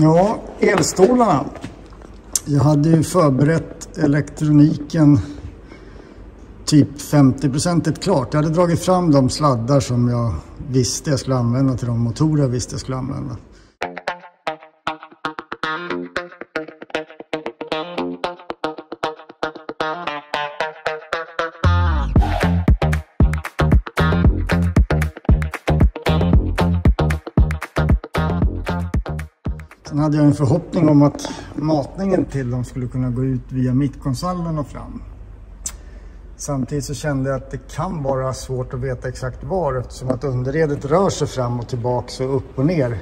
Ja, elstolarna. Jag hade ju förberett elektroniken typ 50% klart. Jag hade dragit fram de sladdar som jag visste jag skulle använda till de motorer jag visste jag skulle använda. Sen hade jag en förhoppning om att matningen till dem skulle kunna gå ut via mittkonsolen och fram. Samtidigt så kände jag att det kan vara svårt att veta exakt var eftersom att underredet rör sig fram och tillbaks och upp och ner.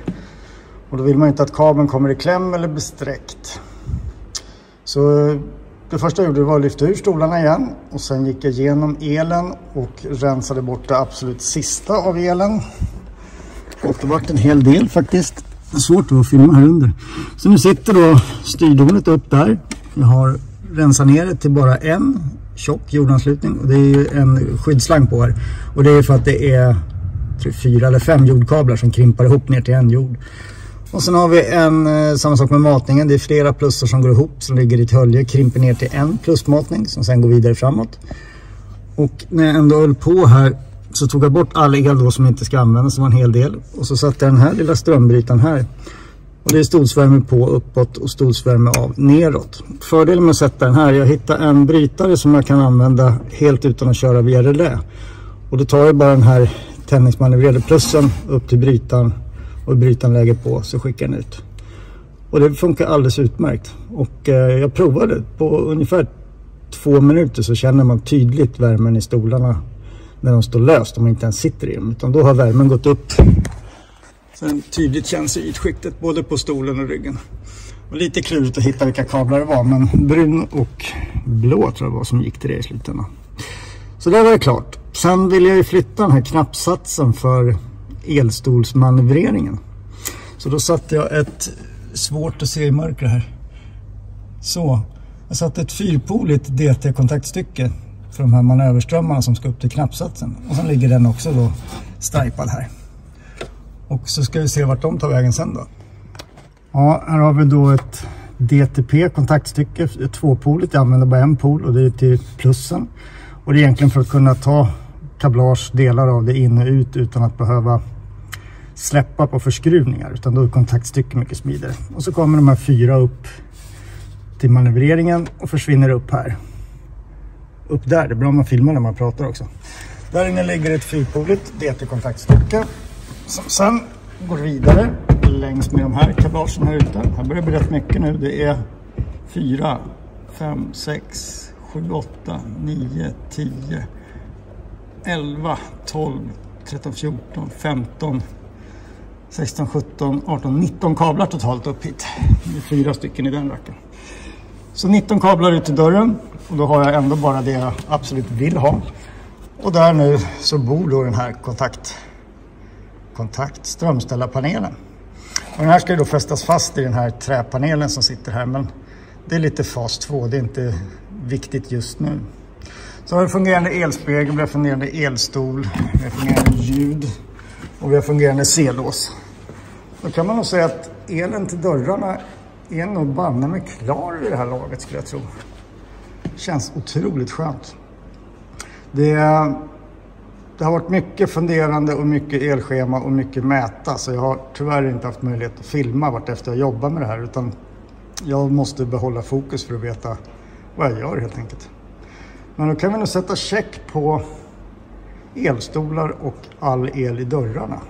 Och då vill man inte att kabeln kommer i kläm eller blir sträckt. Så eh, det första jag gjorde var att lyfta ur stolarna igen och sen gick jag igenom elen och rensade bort det absolut sista av elen. Och det vart en hel del faktiskt. Det är svårt att filma här under. Så nu sitter då styrdonet upp där. Jag har rensat ner det till bara en tjock jordanslutning och det är ju en skyddsslang på här. Och det är för att det är tror, fyra eller fem jordkablar som krimpar ihop ner till en jord. Och sen har vi en, eh, samma sak med matningen. Det är flera plussar som går ihop som ligger i ett hölje, krimper ner till en plusmatning som sen går vidare framåt. Och när jag ändå höll på här så tog jag bort all el då som inte ska användas, som var en hel del. Och så satte jag den här lilla strömbrytaren här. Och det är stolsvärme på uppåt och stolsvärme av neråt. Fördelen med att sätta den här, jag hittade en brytare som jag kan använda helt utan att köra via relä. Och då tar jag bara den här tändningsmanövrerade plussen upp till brytaren och brytaren lägger på så skickar den ut. Och det funkar alldeles utmärkt. Och eh, jag provade på ungefär två minuter så känner man tydligt värmen i stolarna när de står löst om man inte ens sitter i dem. Utan då har värmen gått upp. Sen tydligt känns ytskiktet både på stolen och ryggen. Och lite klurigt att hitta vilka kablar det var men brun och blå tror jag var som gick till det i slutändan. Så där var det klart. Sen ville jag ju flytta den här knappsatsen för elstolsmanövreringen. Så då satte jag ett, svårt att se i mörker här. Så, jag satte ett fyrpoligt DT-kontaktstycke för de här manöverströmmarna som ska upp till knappsatsen. Och sen ligger den också då stripad här. Och så ska vi se vart de tar vägen sen då. Ja, här har vi då ett DTP kontaktstycke, tvåpoligt. Jag använder bara en pol och det är till plussen. Och det är egentligen för att kunna ta kablage, delar av det in och ut utan att behöva släppa på förskruvningar. Utan då är kontaktstycket mycket smidigare. Och så kommer de här fyra upp till manövreringen och försvinner upp här upp där. Det är bra om man filmar när man pratar också. Där inne ligger ett fyrpoligt DT-kontaktstycke som sen går vidare längs med de här kablagen här ute. Här börjar det bli rätt mycket nu. Det är 4, 5, 6, 7, 8, 9, 10, 11, 12, 13, 14, 15, 16, 17, 18, 19 kablar totalt upp hit. Det är fyra stycken i den racken. Så 19 kablar ut i dörren och då har jag ändå bara det jag absolut vill ha. Och där nu så bor då den här kontakt, kontakt strömställarpanelen. Och den här ska ju då fästas fast i den här träpanelen som sitter här men det är lite fas 2, det är inte viktigt just nu. Så har vi fungerande elspegel, vi har fungerande elstol, vi har fungerande ljud och vi har fungerande C-lås. Då kan man nog säga att elen till dörrarna är nog banne med klar vid det här laget skulle jag tro. Känns otroligt skönt. Det, det har varit mycket funderande och mycket elschema och mycket mäta så jag har tyvärr inte haft möjlighet att filma vartefter jag jobbar med det här utan jag måste behålla fokus för att veta vad jag gör helt enkelt. Men då kan vi nog sätta check på elstolar och all el i dörrarna.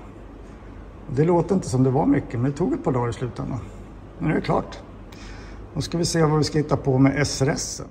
Det låter inte som det var mycket men det tog ett par dagar i slutändan. Nu är det klart. Då ska vi se vad vi ska hitta på med SRS.